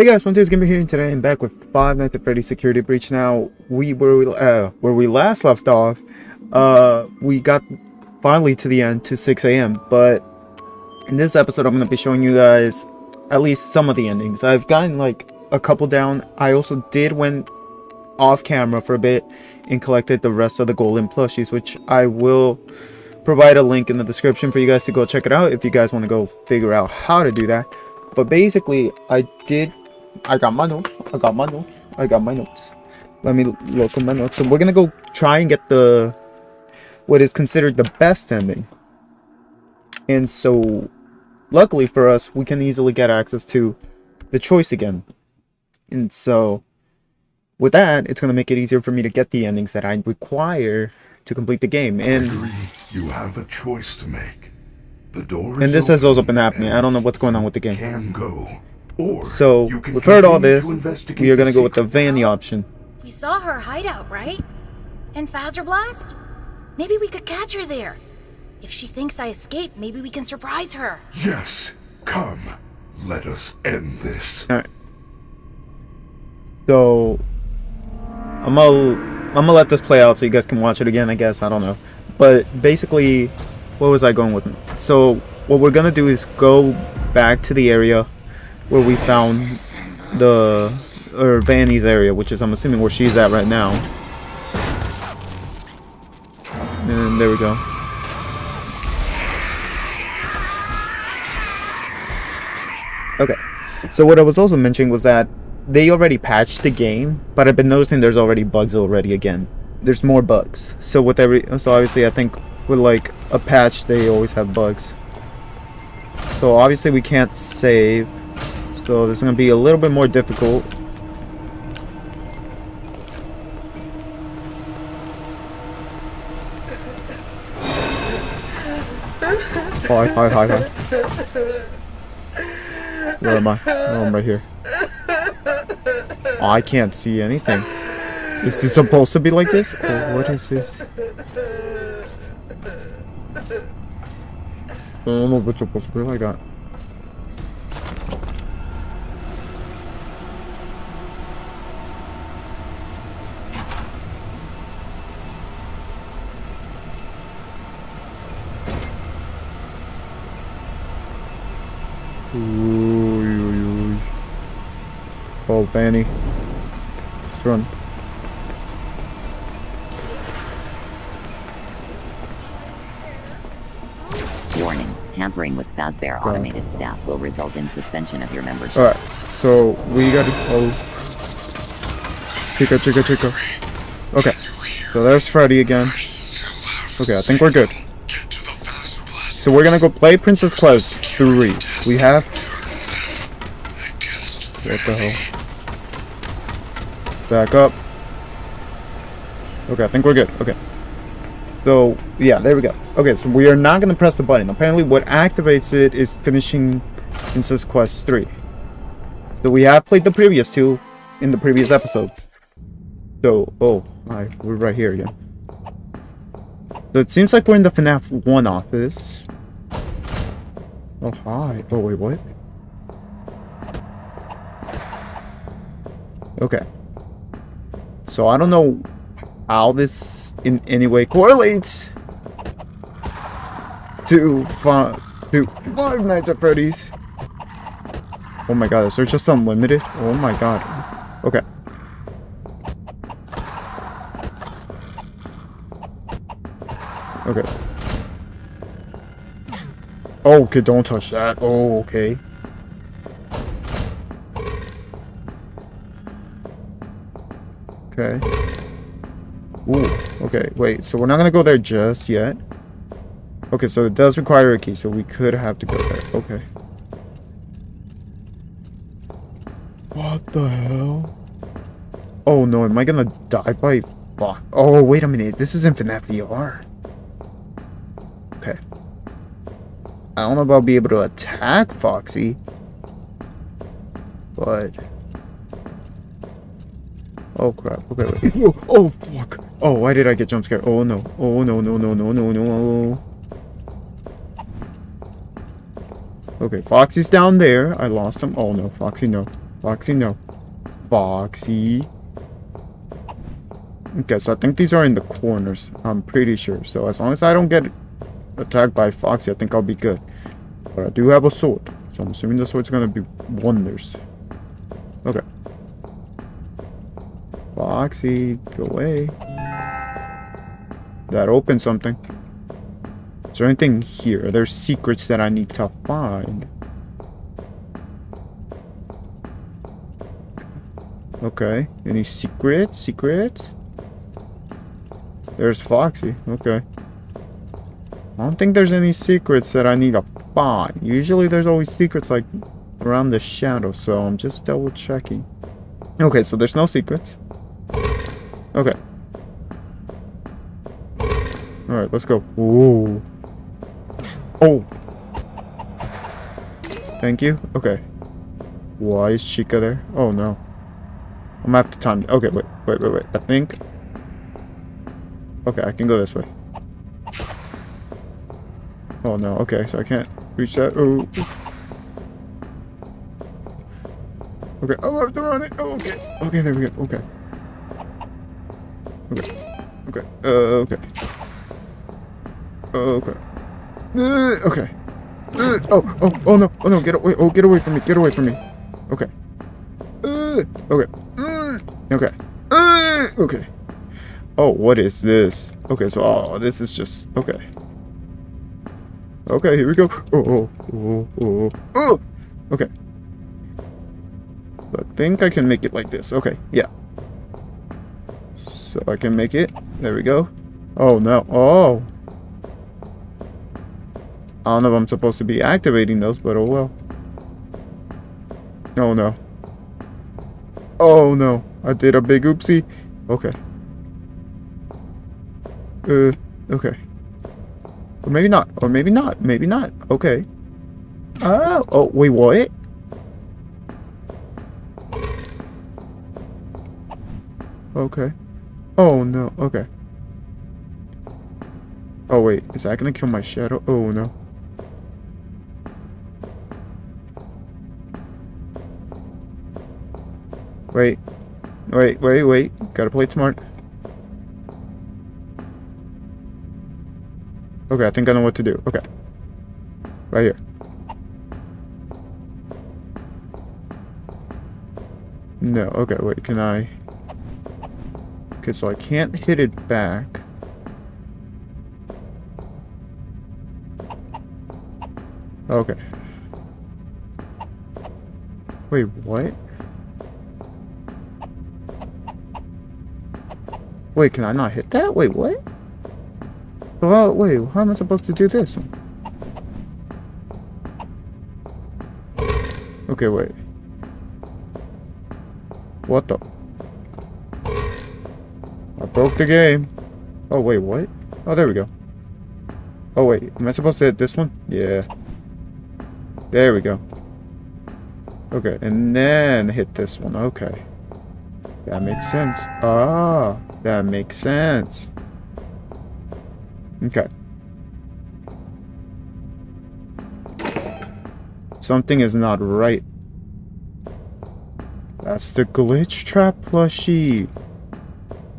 Hey guys, Juan Gamer here, and today I'm back with Five Nights at Freddy's Security Breach. Now, we were uh, where we last left off. Uh, we got finally to the end to 6 a.m. But in this episode, I'm going to be showing you guys at least some of the endings. I've gotten like a couple down. I also did went off camera for a bit and collected the rest of the golden plushies, which I will provide a link in the description for you guys to go check it out if you guys want to go figure out how to do that. But basically, I did I got my notes. I got my notes. I got my notes. Let me look at my notes. So we're gonna go try and get the what is considered the best ending. And so luckily for us, we can easily get access to the choice again. And so with that, it's gonna make it easier for me to get the endings that I require to complete the game. And you have a choice to make. The door and this has also been happening. I don't know what's going on with the game. Can go so, we've heard all this. We are going to go with the Vanny option. We saw her hideout, right? In Blast. Maybe we could catch her there. If she thinks I escaped, maybe we can surprise her. Yes. Come. Let us end this. Alright. So, I'm gonna, I'm gonna let this play out so you guys can watch it again, I guess. I don't know. But basically, what was I going with? So, what we're gonna do is go back to the area where we found the or Vanny's area, which is I'm assuming where she's at right now. And there we go. Okay. So what I was also mentioning was that they already patched the game, but I've been noticing there's already bugs already again. There's more bugs. So with every so obviously I think with like a patch they always have bugs. So obviously we can't save so this is going to be a little bit more difficult. Hi, hi, hi, hi. Where am I? Oh, I'm right here. Oh, I can't see anything. Is this supposed to be like this? Oh, what is this? I don't know if it's supposed to be like that. Oh, Vanny. Let's run. Warning. Tampering with Fazbear automated staff will result in suspension of your membership. Alright, so we gotta... Oh. Chica, chica, chica. Okay, so there's Freddy again. Okay, I think we're good. So we're gonna go play Princess Quest 3. We have... What the hell? Back up. Okay, I think we're good. Okay. So, yeah, there we go. Okay, so we are not going to press the button. Apparently what activates it is finishing Princess Quest 3. So we have played the previous two in the previous episodes. So, oh, right, we're right here again. So it seems like we're in the FNAF 1 office. Oh, hi. Oh, wait, what? Okay. So I don't know how this in any way correlates to five, to Five Nights at Freddy's. Oh my god, is there just unlimited? Oh my god. Okay. Okay. Oh, okay, don't touch that. Oh, okay. Okay. Ooh, okay, wait, so we're not gonna go there just yet. Okay, so it does require a key, so we could have to go there. Okay. What the hell? Oh no, am I gonna die by fuck? Oh, wait a minute, this is Infinite VR. Okay. I don't know about being able to attack Foxy. But... Oh crap. Okay, wait. Oh, oh, fuck. Oh, why did I get jump scared? Oh no. Oh no, no, no, no, no, no. Okay, Foxy's down there. I lost him. Oh no, Foxy, no. Foxy, no. Foxy. Okay, so I think these are in the corners. I'm pretty sure. So as long as I don't get attacked by Foxy, I think I'll be good. But I do have a sword. So I'm assuming the sword's gonna be wonders. Okay. Foxy, go away. That opened something. Is there anything here? There's secrets that I need to find. Okay. Any secrets? Secrets? There's Foxy. Okay. I don't think there's any secrets that I need to find. Usually there's always secrets like around the shadow, so I'm just double checking. Okay, so there's no secrets. Okay. Alright, let's go. Ooh. Oh! Thank you. Okay. Why is Chica there? Oh no. I'm gonna have to time. Okay, wait, wait, wait, wait. I think. Okay, I can go this way. Oh no. Okay, so I can't reach that. Oh. Okay. Oh, I have to run it. Oh, okay. Okay, there we go. Okay. Okay. Okay. Uh, okay. Okay. Uh, okay. Uh, oh, oh, oh no, oh no, get away, oh, get away from me, get away from me. Okay. Uh, okay. Mm, okay. Uh, okay. Oh, what is this? Okay, so, oh, this is just, okay. Okay, here we go. Oh, oh, oh, oh, oh. Okay. I think I can make it like this. Okay, yeah. So I can make it. There we go. Oh, no. Oh. I don't know if I'm supposed to be activating those, but oh well. Oh no. Oh no. I did a big oopsie. Okay. Uh, okay. Or maybe not. Or maybe not. Maybe not. Okay. Oh, oh, wait, what? Okay. Oh no, okay. Oh wait, is that gonna kill my shadow? Oh no. Wait. Wait, wait, wait. Gotta play smart. Okay, I think I know what to do. Okay. Right here. No, okay, wait, can I... Okay, so I can't hit it back. Okay. Wait, what? Wait, can I not hit that? Wait, what? Oh, wait, how am I supposed to do this? Okay, wait. What the? I broke the game. Oh, wait, what? Oh, there we go. Oh, wait, am I supposed to hit this one? Yeah. There we go. Okay, and then hit this one. Okay. That makes sense. Ah, that makes sense. Okay. Something is not right. That's the Glitchtrap plushie.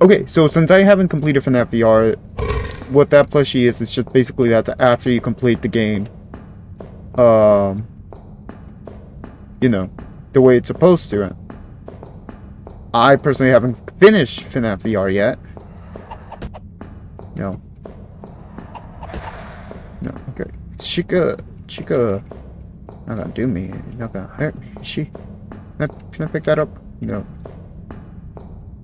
Okay, so since I haven't completed FNAF VR, what that plushie is, it's just basically that after you complete the game, um, you know, the way it's supposed to. I personally haven't finished FNAF VR yet. No. No, okay. Chica, Chica, not gonna do me, not gonna hurt me, is she? Can I, can I pick that up? No.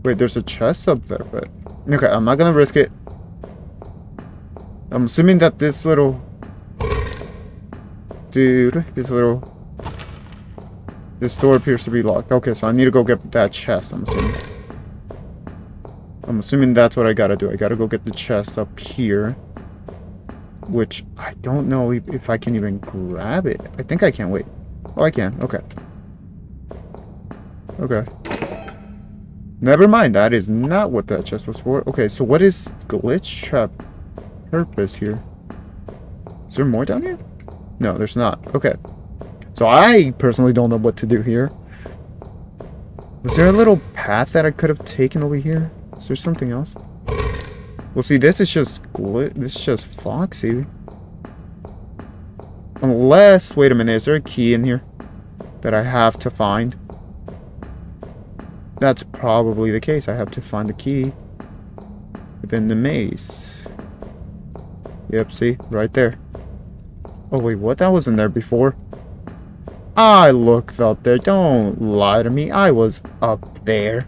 Wait, there's a chest up there, but... Okay, I'm not gonna risk it. I'm assuming that this little... Dude, this little... This door appears to be locked. Okay, so I need to go get that chest, I'm assuming. I'm assuming that's what I gotta do. I gotta go get the chest up here. Which, I don't know if I can even grab it. I think I can. Wait. Oh, I can. Okay. Okay. Never mind. That is not what that chest was for. Okay, so what is Glitchtrap purpose here? Is there more down here? No, there's not. Okay. So I personally don't know what to do here. Was there a little path that I could have taken over here? Is there something else? Well, see, this is just. This is just Foxy. Unless, wait a minute, is there a key in here that I have to find? That's probably the case. I have to find the key within the maze. Yep, see? Right there. Oh, wait, what? That wasn't there before. I looked up there. Don't lie to me. I was up there.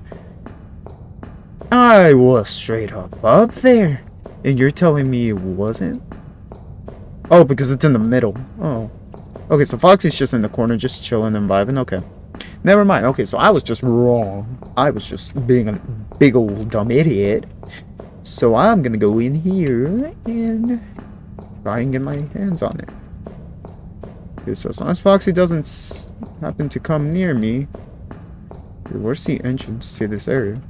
I was straight up up there. And you're telling me it wasn't? Oh, because it's in the middle. Oh. Okay, so Foxy's just in the corner, just chilling and vibing. Okay. Never mind. Okay, so I was just wrong. I was just being a big old dumb idiot. So I'm gonna go in here and try and get my hands on it. Okay, so as long as Foxy doesn't happen to come near me... Where's the entrance to this area?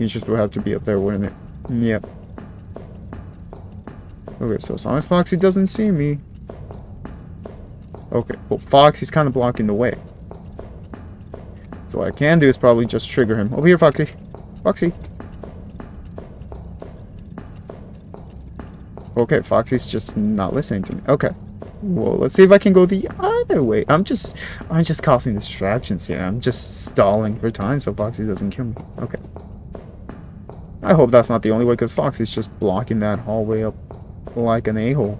Entrance will have to be up there, wouldn't it? Yep. Okay, so as long as Foxy doesn't see me... Okay, well, Foxy's kind of blocking the way. So what I can do is probably just trigger him. Over here, Foxy. Foxy. Okay, Foxy's just not listening to me. Okay. Well, let's see if I can go the other way. I'm just, I'm just causing distractions here. I'm just stalling for time so Foxy doesn't kill me. Okay. I hope that's not the only way, because Foxy's just blocking that hallway up like an a-hole.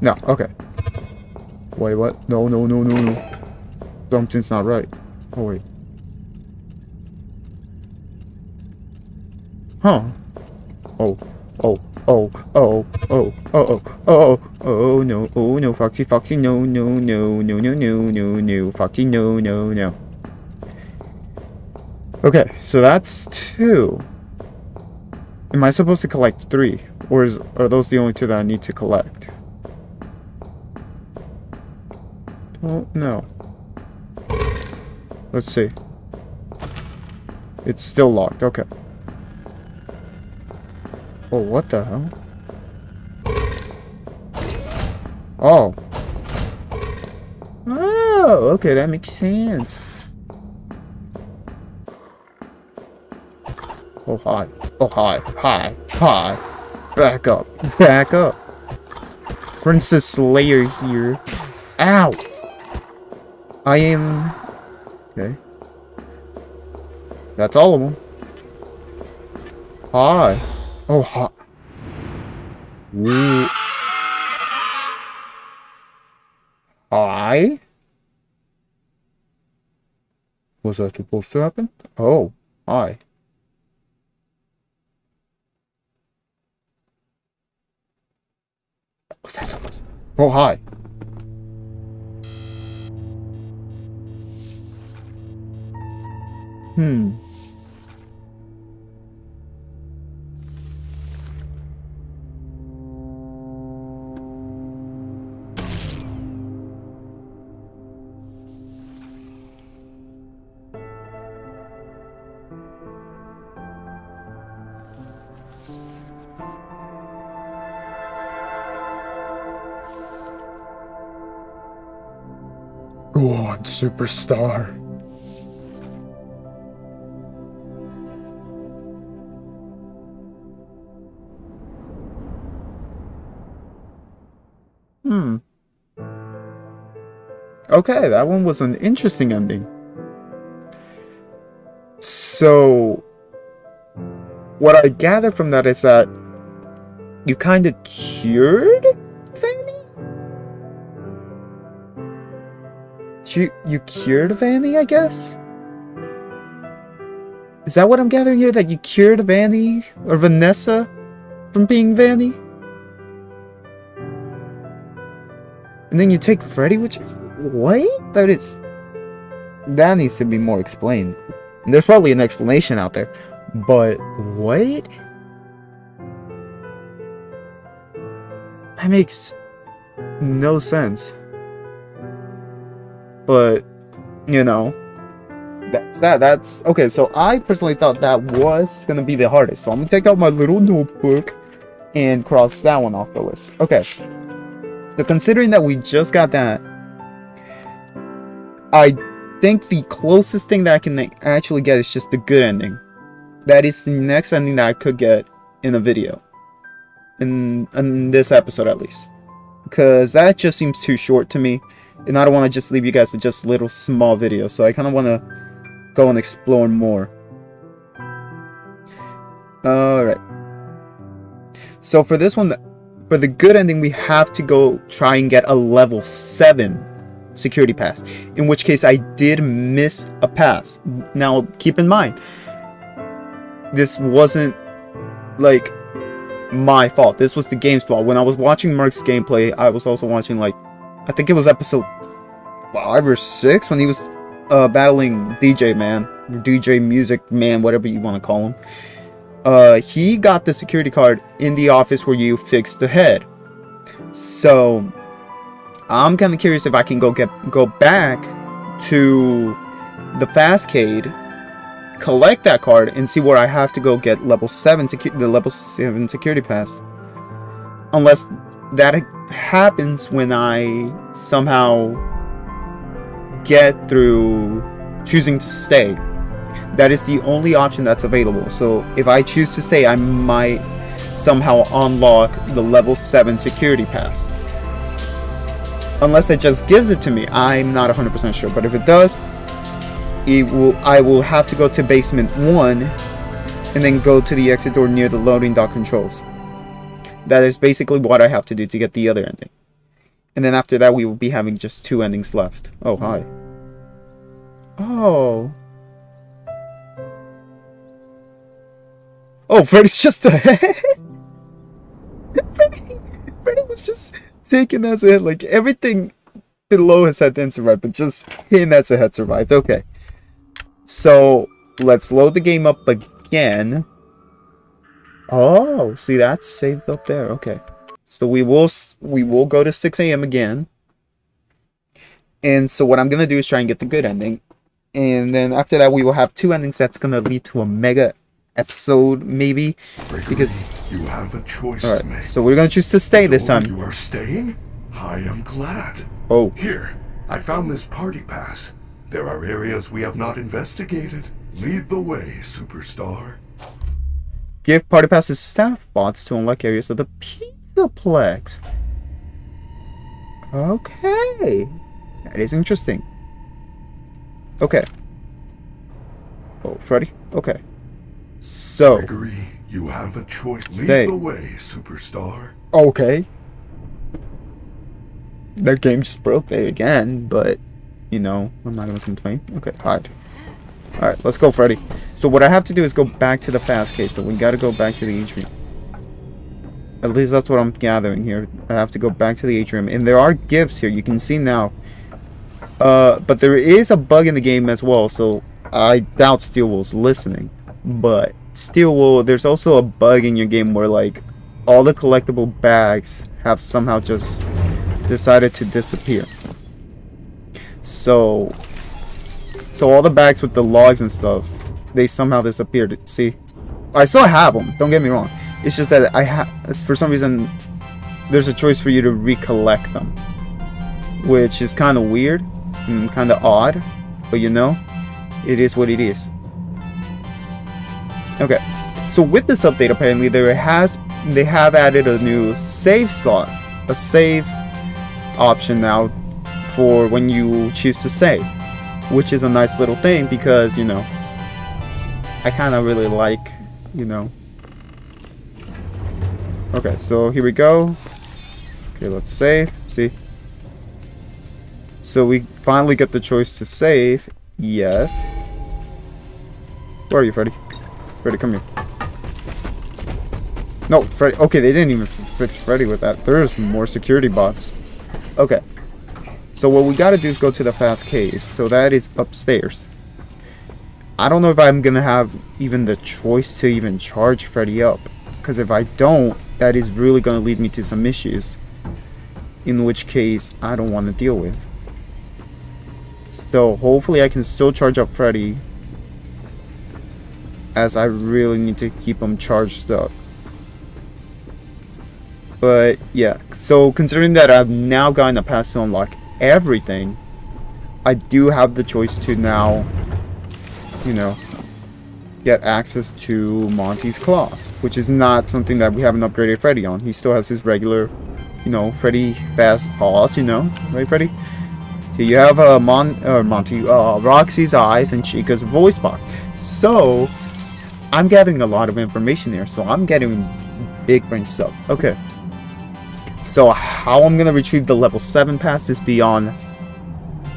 No, okay. Wait, what? No, no, no, no, no. Something's not right. Oh, wait. Huh. Oh, oh, oh, oh, oh, oh, oh, oh, oh, oh, no, oh, no, Foxy, Foxy, no, no, no, no, no, no, no, no, Foxy, no, no, no. Okay, so that's two. Am I supposed to collect three? Or is, are those the only two that I need to collect? Don't know. Let's see. It's still locked, okay. Oh, what the hell? Oh. Oh, okay, that makes sense. Oh, hi. Oh, hi. Hi. Hi. Back up. Back up. Princess Slayer here. Ow! I am... Okay. That's all of them. Hi. Oh, hi. Ooh. Hi? Was that supposed to happen? Oh, hi. looks at almost. Oh, hi. Hmm. Superstar. Hmm. Okay, that one was an interesting ending. So, what I gather from that is that you kind of cured You, you cured Vanny, I guess? Is that what I'm gathering here? That you cured Vanny or Vanessa from being Vanny? And then you take Freddy you? What? That is... That needs to be more explained. And there's probably an explanation out there. But, what? That makes no sense. But, you know, that's that. That's okay. So I personally thought that was gonna be the hardest. So I'm gonna take out my little notebook and cross that one off the list. Okay. So considering that we just got that, I think the closest thing that I can actually get is just the good ending. That is the next ending that I could get in a video. In, in this episode, at least. Because that just seems too short to me. And I don't want to just leave you guys with just little small videos. So I kind of want to go and explore more. Alright. So for this one, for the good ending, we have to go try and get a level 7 security pass. In which case, I did miss a pass. Now, keep in mind, this wasn't like my fault. This was the game's fault. When I was watching Mark's gameplay, I was also watching like, I think it was episode 5 or 6 when he was uh, battling DJ Man, DJ Music Man, whatever you want to call him. Uh, he got the security card in the office where you fixed the head. So, I'm kind of curious if I can go get go back to the Fazcade, collect that card, and see where I have to go get level seven secu- the level seven security pass. Unless that happens when I somehow get through choosing to stay. That is the only option that's available. So if I choose to stay, I might somehow unlock the level 7 security pass. Unless it just gives it to me, I'm not 100% sure. But if it does, it will I will have to go to basement 1 and then go to the exit door near the loading dock controls. That is basically what I have to do to get the other ending. And then after that, we will be having just two endings left. Oh, hi. Oh. Oh, Freddy's just ahead. Freddy, Freddy was just taken as a hit. Like, everything below his head didn't survive, but just him as a head survived. Okay. So, let's load the game up again. Oh, see, that's saved up there. Okay. So we will we will go to 6 a.m. again. And so what I'm gonna do is try and get the good ending. And then after that we will have two endings that's gonna lead to a mega episode maybe. Gregory, because you have a choice to make. so we're gonna choose to stay this time. You are staying? I am glad. Oh, Here, I found this party pass. There are areas we have not investigated. Lead the way, superstar. Give party passes staff bots to unlock areas of the Pizzaplex. Okay. That is interesting. Okay. Oh, Freddy? Okay. So, Gregory, you have a choice. Lead Hey. the way, superstar. okay. That game just broke there again, but, you know, I'm not gonna complain. Okay, hide. Alright, let's go, Freddy. So what I have to do is go back to the Fazcade, so we gotta go back to the atrium. At least that's what I'm gathering here. I have to go back to the atrium. And there are gifts here, you can see now. Uh, but there is a bug in the game as well, so I doubt Steel Wool's listening. But Steelwool, there's also a bug in your game where, like, all the collectible bags have somehow just decided to disappear. So, so all the bags with the logs and stuff, they somehow disappeared. See, I still have them. Don't get me wrong. It's just that I have, for some reason, there's a choice for you to recollect them, which is kind of weird and kind of odd. But you know, it is what it is. Okay, so with this update, apparently there has they have added a new save slot, a save option now for when you choose to save, which is a nice little thing because you know I kind of really like you know. Okay, so here we go. Okay, let's save. See. So we finally get the choice to save. Yes. Where are you, Freddy? Freddy, come here. No, Freddy. Okay, they didn't even fix Freddy with that. There's more security bots. Okay. So what we gotta do is go to the Fazcade. So that is upstairs. I don't know if I'm gonna have even the choice to even charge Freddy up. Because if I don't, that is really gonna lead me to some issues. In which case, I don't want to deal with. So hopefully I can still charge up Freddy. As I really need to keep him charged up. But yeah, so considering that I've now gotten a pass to unlock everything, I do have the choice to now, you know, get access to Monty's claws, which is not something that we haven't upgraded Freddy on. He still has his regular, you know, Freddy fast paws, you know, right, Freddy? So you have uh, Mon uh, Monty, uh, Roxy's eyes and Chica's voice box. So I'm gathering a lot of information there. So I'm getting big brain stuff. Okay. So how I'm gonna retrieve the level seven pass is beyond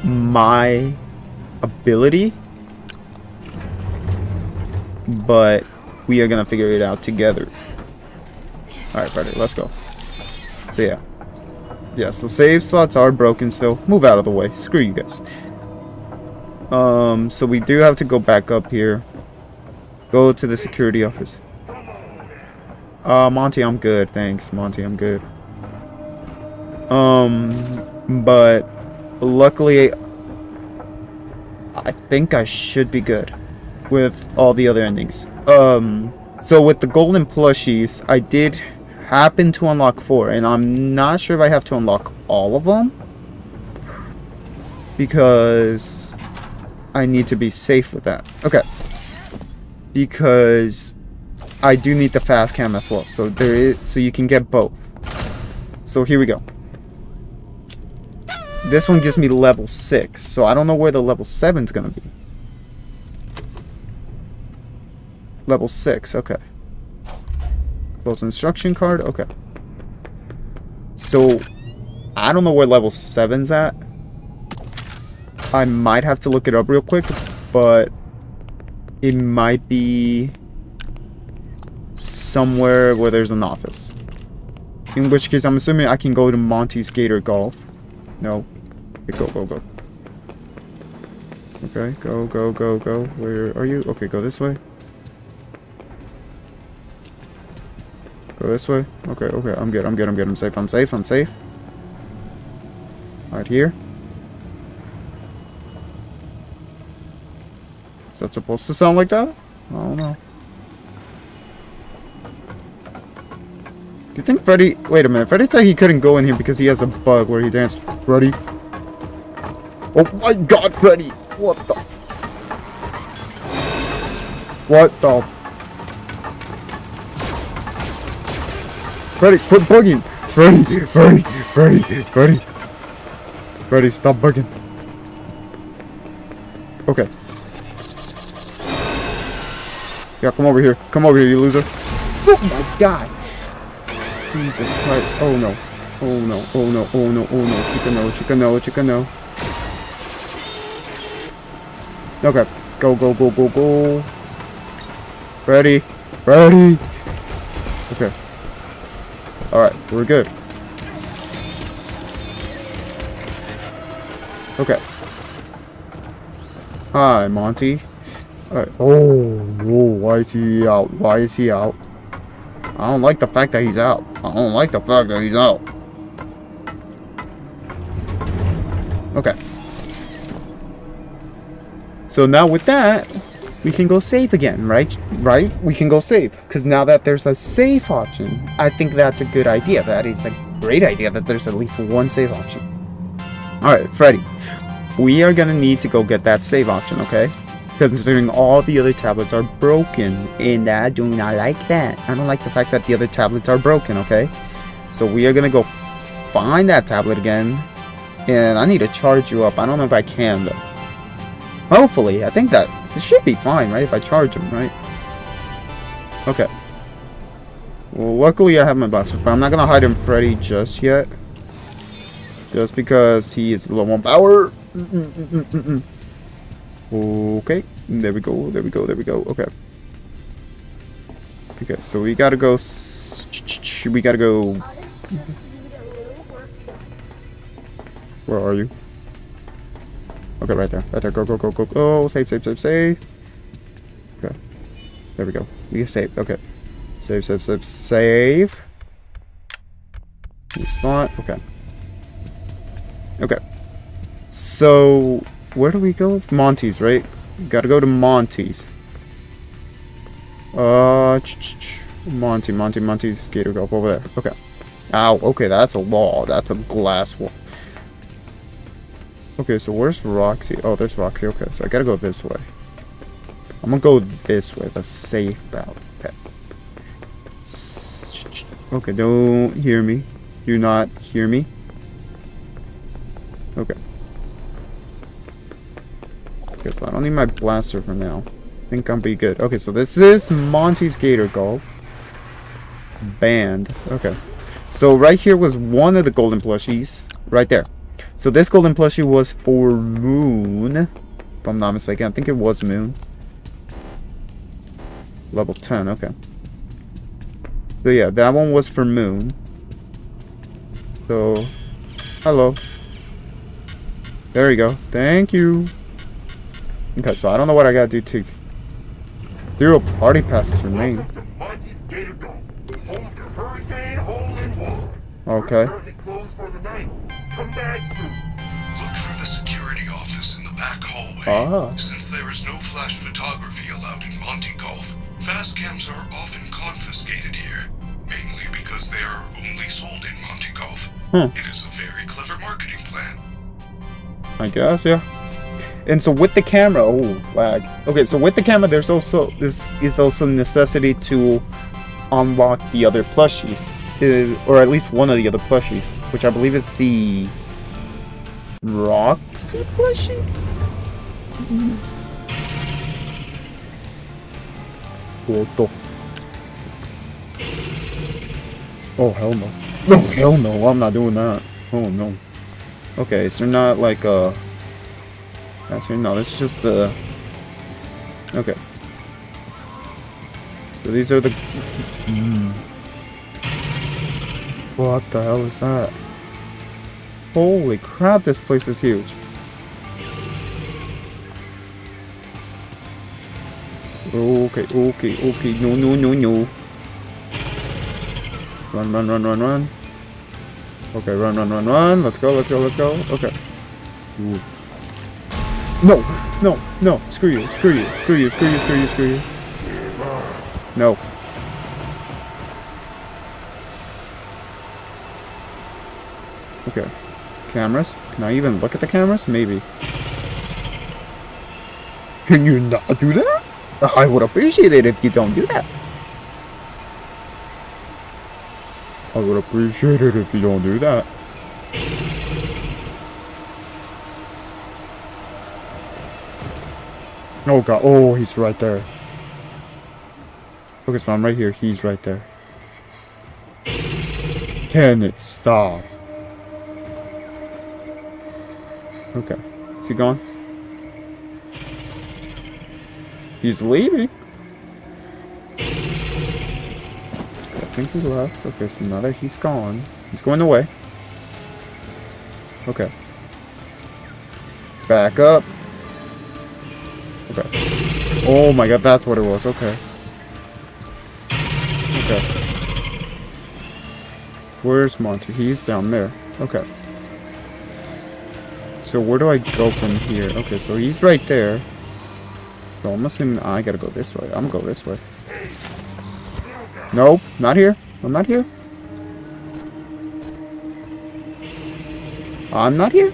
my ability but we are gonna figure it out together. Alright, Freddy, let's go. So yeah. Yeah, so save slots are broken, so move out of the way. Screw you guys. Um, so we do have to go back up here. Go to the security office. Uh, Monty, I'm good. Thanks, Monty, I'm good. Um, but luckily, I think I should be good with all the other endings. Um, so with the golden plushies, I did happen to unlock four, and I'm not sure if I have to unlock all of them because I need to be safe with that. Okay, because I do need the Faz-Cam as well, so there is so you can get both. So here we go. This one gives me level 6, so I don't know where the level 7 is going to be. Level 6, okay. Close instruction card, okay. So, I don't know where level 7's at. I might have to look it up real quick, but it might be somewhere where there's an office. In which case, I'm assuming I can go to Monty's Gator Golf. No. Go, go, go. Okay, go, go, go, go. Where are you? Okay, go this way. Go this way? Okay, okay, I'm good, I'm good, I'm good, I'm safe, I'm safe, I'm safe. Right here. Is that supposed to sound like that? I don't know. You think Freddy... Wait a minute, Freddy said he couldn't go in here because he has a bug where he danced. Freddy? Oh my god, Freddy! What the... What the Freddy, quit bugging! Freddy, Freddy, Freddy, Freddy. Freddy, stop bugging. Okay. Yeah, come over here. Come over here, you loser. Oh my god! Jesus Christ. Oh no. Oh no, oh no, oh no, oh no. Chicken no, chicken no, chicken no. Okay. Go, go, go, go, go. Ready. Ready. Okay. Alright, we're good. Okay. Hi, Monty. Alright. Oh, whoa, why is he out? Why is he out? I don't like the fact that he's out. I don't like the fact that he's out. Okay. So now with that, we can go save again, right? Right? We can go save. Because now that there's a save option, I think that's a good idea. That is a great idea that there's at least one save option. Alright, Freddy. We are gonna need to go get that save option, okay? Because considering all the other tablets are broken, and I do not like that. I don't like the fact that the other tablets are broken, okay? So we are gonna go find that tablet again, and I need to charge you up. I don't know if I can, though. Hopefully, I think that this should be fine, right? If I charge him, right? Okay. Well, luckily I have my blasters, but I'm not gonna hide him Freddy just yet. Just because he is low on power. Okay, there we go, there we go, there we go. Okay. Okay, so we gotta go. We gotta go. Where are you? Okay, right there. Right there. Go, go, go, go, go. Save, save, save, save. Okay. There we go. We saved. Okay. Save, save, save, save. New slot. Okay. Okay. So, where do we go? Monty's, right? Gotta go to Monty's. Uh, ch -ch -ch. Monty, Monty, Monty's Gator Golf over there. Okay. Ow, okay, that's a wall. That's a glass wall. Okay, so where's Roxy? Oh, there's Roxy. Okay, so I gotta go this way. I'm gonna go this way, the safe route. Okay. Okay, don't hear me. Do not hear me. Okay. Okay, so I don't need my blaster for now. I think I'm be good. Okay, so this is Monty's Gator Golf. Band. Okay. So right here was one of the golden plushies. Right there. So this golden plushie was for Moon. If I'm not mistaken. I think it was Moon. Level 10, okay. So yeah, that one was for Moon. So, hello. There you go. Thank you. Okay, so I don't know what I gotta do to... Zero party passes remain. Welcome Ah. Since there is no flash photography allowed in Monty Golf, Faz-Cams are often confiscated here, mainly because they are only sold in Monty Golf. Hmm. It is a very clever marketing plan. I guess, yeah. And so with the camera, oh, lag. Okay, so with the camera, there's also, this is also necessity to unlock the other plushies. Uh, or at least one of the other plushies, which I believe is the Roxy plushie? Oh, hell no. No, hell no, I'm not doing that. Oh, no. Okay, so not like uh that's here. No, it's just the Okay. So these are the Mm. What the hell is that? Holy crap, this place is huge. Okay, okay, okay. No, no, no, no. Run, run, run, run, run. Okay, run, run, run, run. Let's go, let's go, let's go. Okay. Ooh. No, no, no. Screw you, screw you, screw you, screw you, screw you, screw you. No. Okay. Cameras? Can I even look at the cameras? Maybe. Can you not do that? I would appreciate it if you don't do that. I would appreciate it if you don't do that. Oh god, oh, he's right there. Okay, so I'm right here, he's right there. Can it stop? Okay, is he gone? He's leaving. I think he left. Okay, so now that he's gone, he's going away. Okay. Back up. Okay. Oh my god, that's what it was. Okay. Okay. Where's Monty? He's down there. Okay. So where do I go from here? Okay, so he's right there. So I'm assuming I gotta go this way. I'm gonna go this way. Nope, not here. I'm not here. I'm not here.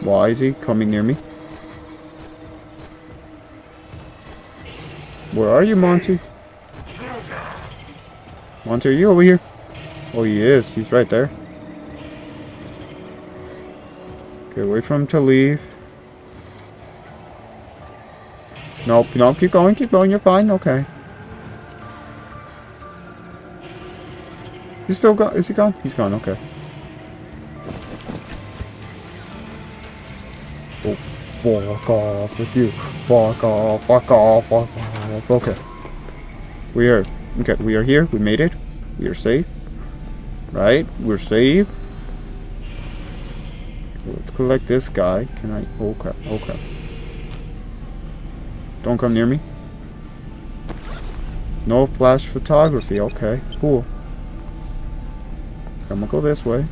Why is he coming near me? Where are you, Monty? Monty, are you over here? Oh, he is. He's right there. Okay, wait for him to leave. Nope, nope, keep going, keep going, you're fine, okay. He's still gone, is he gone? He's gone, okay. Oh, walk off with you. Walk off, walk off, walk off, okay. We are, okay, we are here, we made it. We are safe. Right, we're safe. Let's collect this guy. Can I, okay, okay. Don't come near me. No flash photography. Okay, cool. I'm gonna go this way.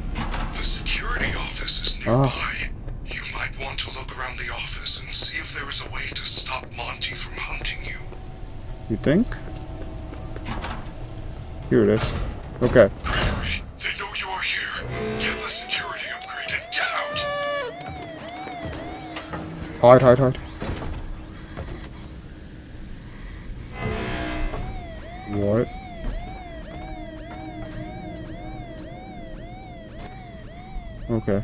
The security office is ah. nearby. Oh. You might want to look around the office and see if there is a way to stop Monty from hunting you. You think? Here it is. Okay. Gregory, they know you are here. Get the security upgrade and get out. Hide, hide, hide. What? Okay.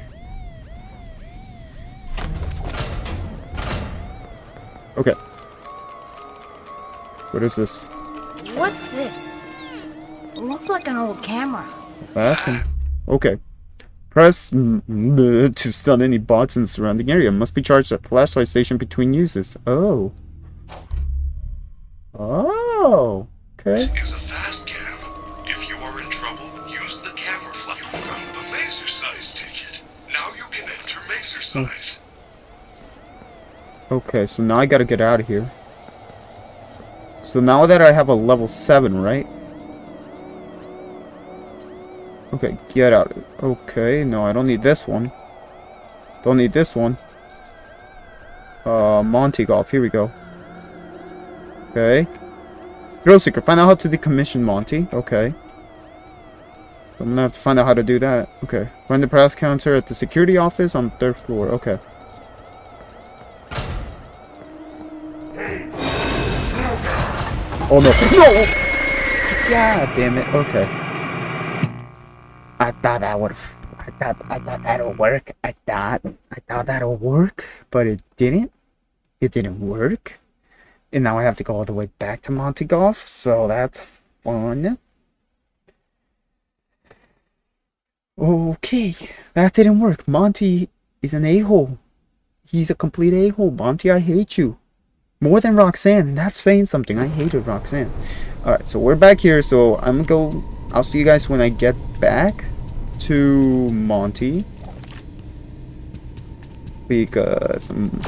Okay. What is this? What's this? It looks like an old camera. Bathroom. Okay. Press to stun any bots in the surrounding area. Must be charged at flashlight station between uses. Oh. Oh. Okay. Is a Faz-Cam. If you are in trouble, use the camera flash. You found the Mazercise ticket. Now you can enter Mazercise. Okay, so now I gotta get out of here. So now that I have a level 7, right? Okay, get out. Okay, no, I don't need this one. Don't need this one. Uh, Monty Golf, here we go. Okay. Thrill Seeker, find out how to decommission Monty. Okay. I'm gonna have to find out how to do that. Okay. Find the press counter at the security office on the third floor. Okay. Oh no. No! God damn it. Okay. I thought I would I thought I thought that'll work. I thought I thought that'll work, but it didn't. It didn't work. And now I have to go all the way back to Monty Golf, so that's fun. Okay, that didn't work. Monty is an a-hole. He's a complete a-hole. Monty, I hate you. More than Roxanne, and that's saying something. I hated Roxanne. Alright, so we're back here, so I'm gonna go... I'll see you guys when I get back to Monty. Because... Um,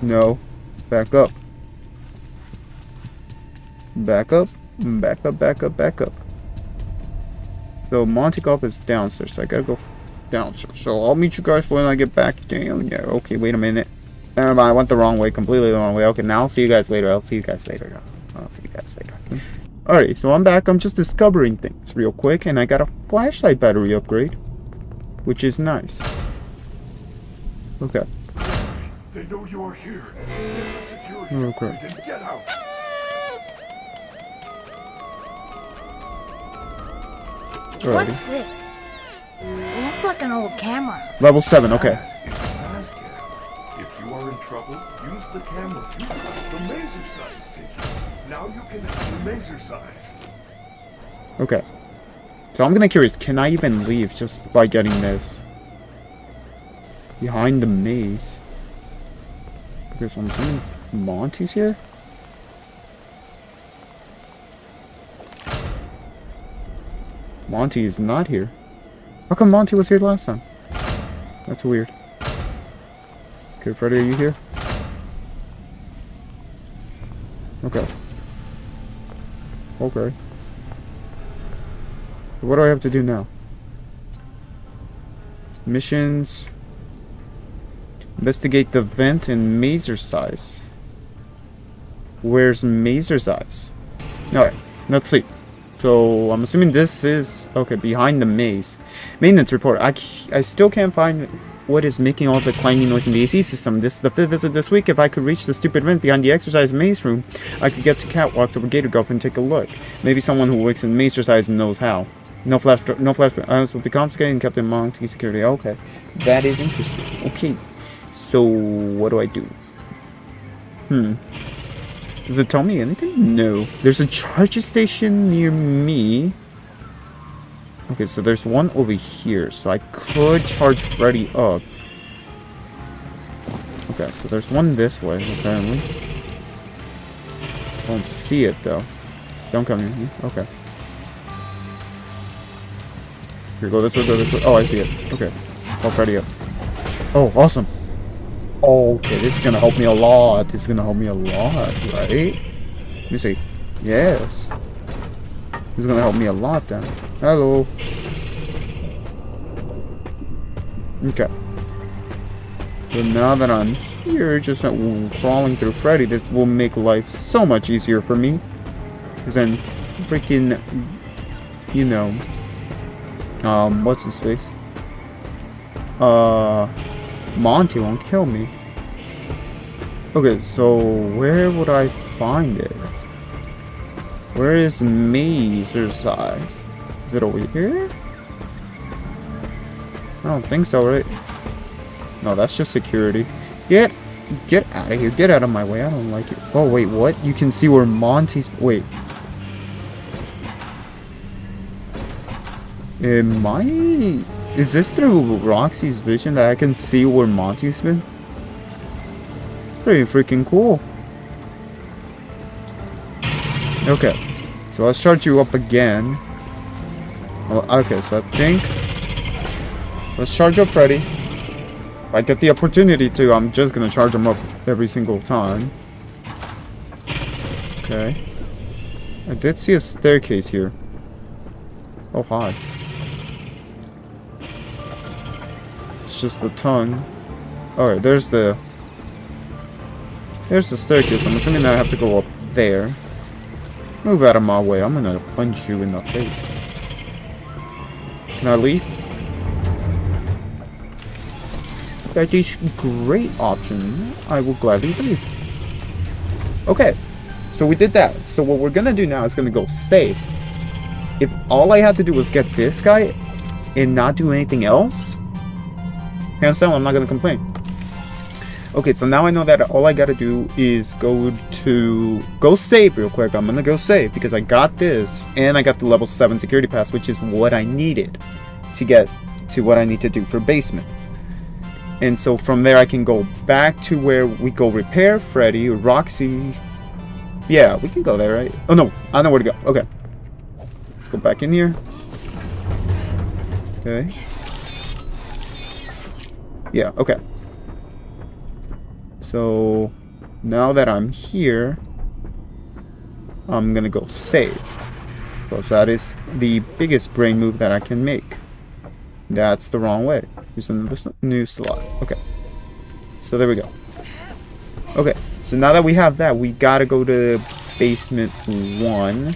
no. Back up. Back up. Back up, back up, back up. So Monty Golf is downstairs, so I gotta go downstairs. So I'll meet you guys when I get back down there. Okay, wait a minute. Never mind, I went the wrong way, completely the wrong way. Okay, now I'll see you guys later. I'll see you guys later. I'll see you guys later. Alright, so I'm back. I'm just discovering things real quick, and I got a flashlight battery upgrade, which is nice. Okay. They know you are here. Get the security Okay. and get out. Alrighty. What's this? It looks like an old camera. Level 7, okay. It's a Faz-Cam. If you are in trouble, use the camera. You got the Mazercise ticket. Now you can enter Mazercise. Okay. So I'm gonna curious, can I even leave just by getting this? Behind the maze. Okay, so I'm assuming Monty's here? Monty is not here. How come Monty was here last time? That's weird. Okay, Freddy, are you here? Okay. Okay. What do I have to do now? Missions. Investigate the vent in Mazercise. Where's Mazercise? Alright, let's see. So, I'm assuming this is... Okay, behind the maze. Maintenance report. I, I still can't find what is making all the clanging noise in the AC system. This is the fifth visit this week. If I could reach the stupid vent behind the exercise maze room, I could get to Catwalk to Gator Golf and take a look. Maybe someone who works in Mazercise knows how. No flash, no flash items will be confiscated and kept in security. Okay, that is interesting. Okay, so what do I do? Hmm. Does it tell me anything? No. There's a charger station near me. Okay, so there's one over here, so I could charge Freddy up. Okay, so there's one this way, apparently. Don't see it though. Don't come here. Okay. Here, go this way, go this way. Oh, I see it. Okay. Call Freddy up. Oh, awesome. Okay, this is gonna help me a lot. This is gonna help me a lot, right? Let me see. Yes. This is gonna help me a lot then. Hello. Okay. So now that I'm here, just uh, crawling through Freddy, this will make life so much easier for me. Because then freaking, you know, um, what's his face? Uh, Monty won't kill me. Okay, so where would I find it? Where is Mazercise? Is it over here? I don't think so, right? No, that's just security. Get, get out of here. Get out of my way. I don't like it. Oh, wait, what? You can see where Monty's... Wait. Am I... Is this through Roxy's vision that I can see where Monty's been? Pretty freaking cool. Okay. So let's charge you up again. Well, okay, so I think... Let's charge up Freddy. If I get the opportunity to, I'm just gonna charge him up every single time. Okay. I did see a staircase here. Oh, hi. Just the tongue. Alright, there's the... There's the staircase. I'm assuming I have to go up there. Move out of my way. I'm gonna punch you in the face. Can I leave? That is a great option. I will gladly leave. Okay. So we did that. So what we're gonna do now is gonna go save. If all I had to do was get this guy and not do anything else, hands down, I'm not gonna complain. Okay, so now I know that all I gotta do is go to go save real quick. I'm gonna go save because I got this and I got the level 7 security pass, which is what I needed to get to what I need to do for basement. And so from there I can go back to where we go repair Freddy, Roxy. Yeah, we can go there, right? Oh no, I know where to go. Okay. Go back in here. Okay. Yeah, okay. So now that I'm here, I'm gonna go save. Because that is the biggest brain move that I can make. That's the wrong way. Use another new slot. Okay. So there we go. Okay. So now that we have that, we gotta go to basement one.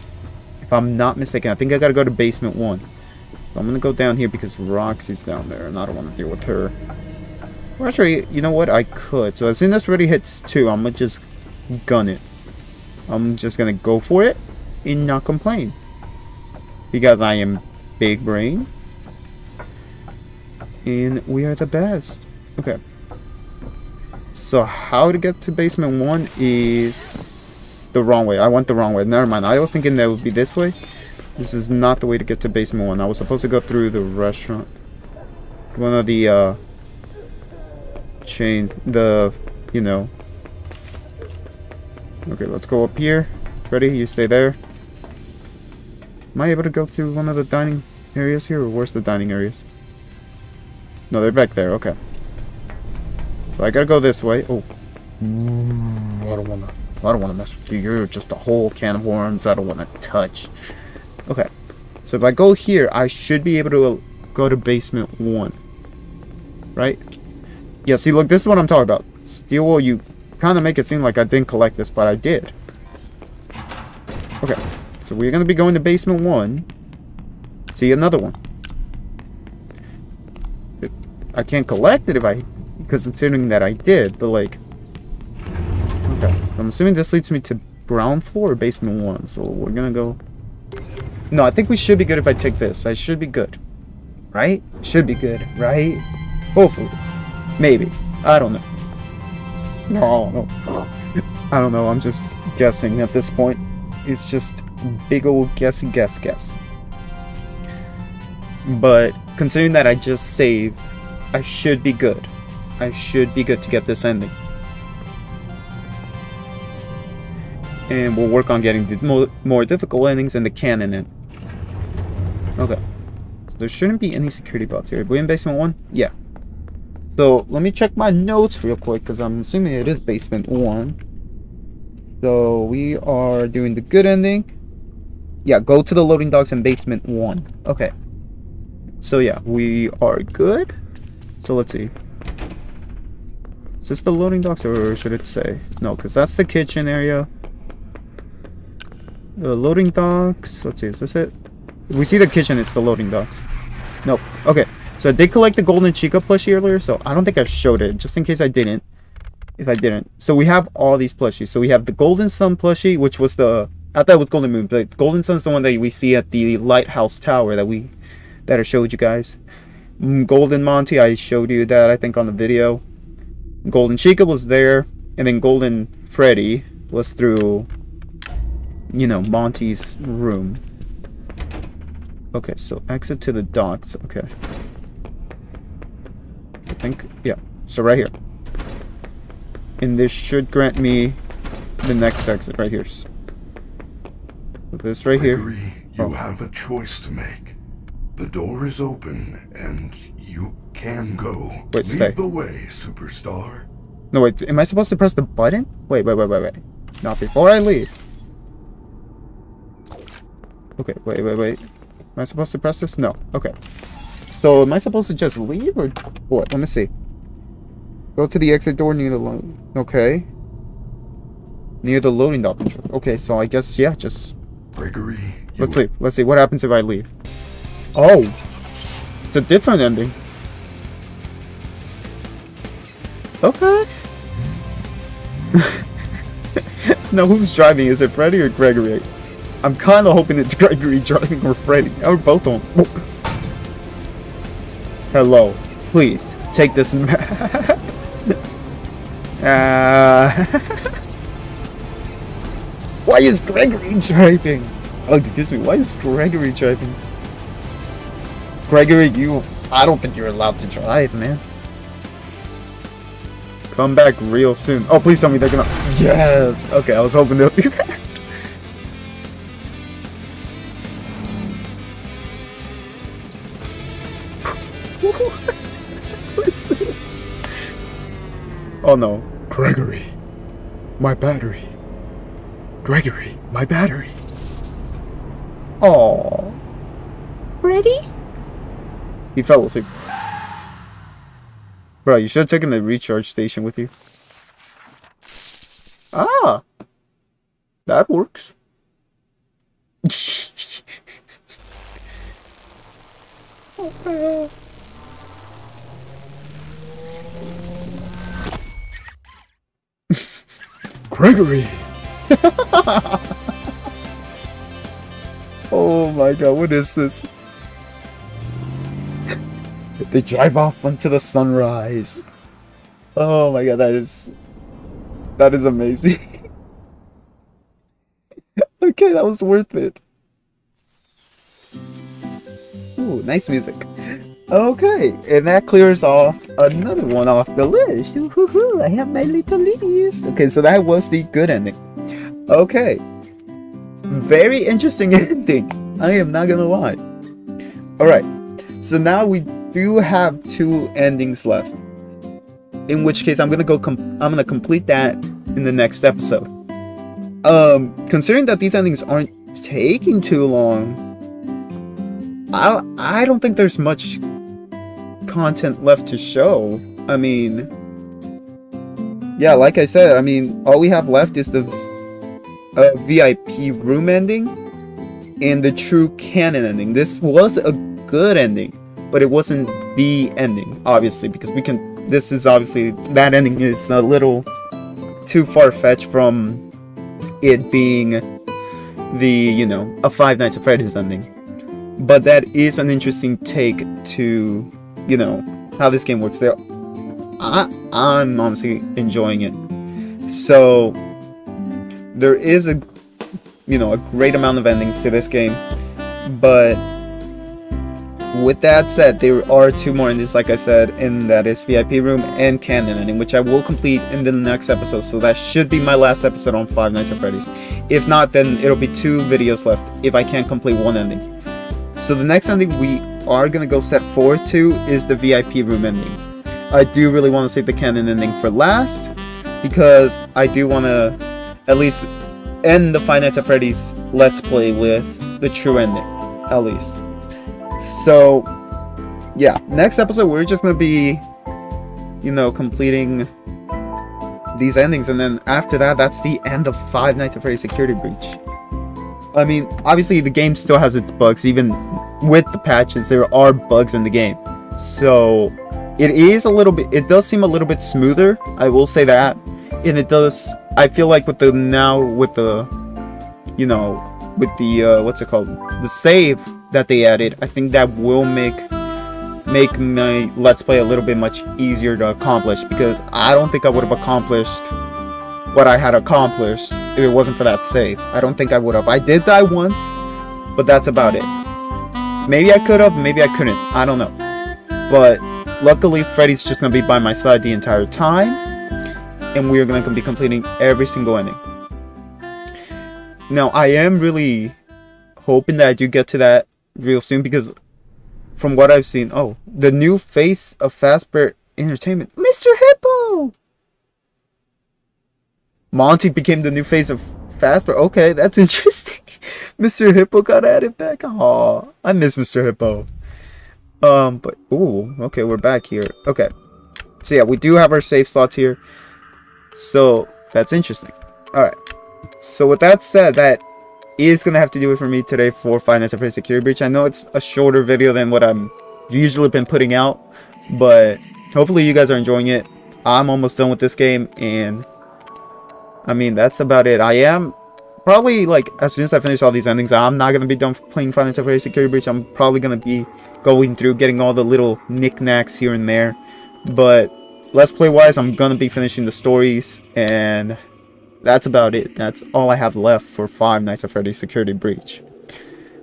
If I'm not mistaken, I think I gotta go to basement one. So I'm gonna go down here because Roxy's down there, and I don't want to deal with her. Well, actually, you know what? I could. So as soon as Freddy hits two, I'm gonna just gun it. I'm just gonna go for it and not complain. Because I am big brain. And we are the best. Okay. So how to get to basement one is the wrong way. I went the wrong way. Never mind. I was thinking that would be this way. This is not the way to get to basement one. I was supposed to go through the restaurant. One of the uh, chains. The, you know. Okay, let's go up here. Ready? You stay there. Am I able to go to one of the dining areas here? Or where's the dining areas? No, they're back there. Okay. So I gotta go this way. Oh. Mm, I don't wanna. I don't wanna mess with you. You're just a whole can of worms. I don't wanna touch. Okay. So if I go here, I should be able to go to basement one. Right? Yeah. See, look. This is what I'm talking about. Steel. You kind of make it seem like I didn't collect this, but I did. Okay. So we're gonna be going to basement one. See another one. I can't collect it if I, because considering that I did, but like, okay. I'm assuming this leads me to ground floor or basement one, so we're gonna go. No, I think we should be good if I take this. I should be good, right? Should be good, right? Hopefully, maybe. I don't know. No, oh, no. I don't know. I'm just guessing at this point. It's just big old guess guess guess. But considering that I just saved I should be good. I should be good to get this ending. And we'll work on getting the more, more difficult endings in the canon in. Okay. So there shouldn't be any security bots here. Are we in basement one? Yeah. So let me check my notes real quick because I'm assuming it is basement one. So we are doing the good ending. Yeah, go to the loading docks in basement one. Okay. So yeah, we are good. So let's see. Is this the loading docks or should it say? No, because that's the kitchen area. The loading docks. Let's see, is this it? If we see the kitchen, it's the loading docks. Nope. Okay. So I did collect the golden Chica plushie earlier, so I don't think I showed it, just in case I didn't. if I didn't. So we have all these plushies. So we have the Golden Sun plushie, which was the I thought it was Golden Moon, but Golden Sun's the one that we see at the Lighthouse Tower that we that I showed you guys. Mm, Golden Monty, I showed you that I think on the video. Golden Chica was there, and then Golden Freddy was through, you know, Monty's room. Okay, so exit to the docks. Okay. Think, yeah. So right here. And this should grant me the next exit right here. So this right here. You Oh. have a choice to make. The door is open, and you can go. Wait, Lead stay. the way, superstar. No, wait. Am I supposed to press the button? Wait, wait, wait, wait, wait. Not before I leave. Okay, wait, wait, wait. Am I supposed to press this? No. Okay. So, am I supposed to just leave or what? Let me see. Go to the exit door near the load. Okay. Near the loading dock. Okay, so I guess, yeah, just... Gregory, Let's see. Let's see. What happens if I leave? Oh! It's a different ending. Okay. now who's driving? Is it Freddy or Gregory? I'm kind of hoping it's Gregory driving or Freddy. Or both of them. Hello. Please, take this map. uh... Why is Gregory driving? Oh, excuse me. Why is Gregory driving? Gregory, you... I don't think you're allowed to drive, man. Come back real soon. Oh, please tell me they're gonna... Yes! Okay, I was hoping they'll do that. Oh no. Gregory. My battery. Gregory, my battery. Oh. Ready? He fell asleep. Bro, you should have taken the recharge station with you. Ah! That works. Gregory! oh my god, what is this? They drive off into the sunrise. Oh my god, that is that is amazing. okay, that was worth it. Ooh, nice music. Okay, and that clears off another one off the list. I have my little list. Okay, so that was the good ending. Okay. Very interesting ending. I am not gonna lie. Alright, so now we do have two endings left. In which case, I'm gonna go. I'm gonna complete that in the next episode. Um, considering that these endings aren't taking too long, I I don't think there's much content left to show. I mean, yeah, like I said, I mean, all we have left is the uh, VIP room ending and the true canon ending. This was a good ending but it wasn't the ending, obviously, because we can. This is obviously that ending is a little too far fetched from it being the you know a Five Nights at Freddy's ending. But that is an interesting take to you know how this game works. There, I I'm honestly enjoying it. So there is a you know a great amount of endings to this game, but with that said, there are two more endings, like I said, and that is VIP Room and Canon ending, which I will complete in the next episode. So that should be my last episode on Five Nights at Freddy's. If not, then it'll be two videos left if I can't complete one ending. So the next ending we are gonna go set forward to is the VIP Room ending. I do really want to save the Canon ending for last because I do want to at least end the Five Nights at Freddy's Let's Play with the true ending, at least. So, yeah, next episode we're just gonna be, you know, completing these endings, and then after that, that's the end of Five Nights at Freddy's Security Breach. I mean, obviously the game still has its bugs, even with the patches, there are bugs in the game. So, it is a little bit it does seem a little bit smoother i will say that. And it does i feel like with the now with the you know with the uh what's it called? The save that they added i think that will make make my let's play a little bit much easier to accomplish because i don't think i would have accomplished what i had accomplished if it wasn't for that save i don't think i would have i did die once but that's about it maybe i could have maybe i couldn't i don't know but Luckily, Freddy's just gonna be by my side the entire time, and we're gonna be completing every single ending. Now, I am really hoping that I do get to that real soon because from what I've seen, oh, the new face of Fazbear Entertainment, Mr. Hippo! Monty became the new face of Fazbear. Okay, that's interesting. Mr. Hippo got added back. Aw, I miss Mr. Hippo. Um, but, ooh, okay, we're back here. Okay. So yeah, we do have our safe slots here. So, that's interesting. Alright. So with that said, that is going to have to do it for me today for Finance Freddy's Security Breach. I know it's a shorter video than what I'm usually been putting out, but hopefully you guys are enjoying it. I'm almost done with this game, and I mean, that's about it. I am probably, like, as soon as I finish all these endings, I'm not going to be done playing at Freddy's Security Breach. I'm probably going to be going through, getting all the little knickknacks here and there. But Let's Play wise, I'm going to be finishing the stories, and that's about it. That's all I have left for Five Nights at Freddy's Security Breach.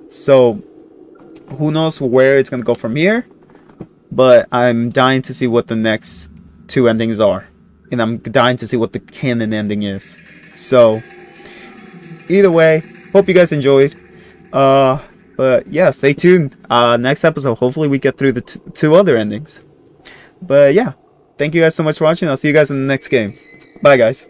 So, who knows where it's going to go from here, but I'm dying to see what the next two endings are. And I'm dying to see what the canon ending is. So, either way, hope you guys enjoyed. Uh, but yeah, stay tuned. Uh, next episode, hopefully we get through the two other endings. But yeah, thank you guys so much for watching. I'll see you guys in the next game. Bye, guys.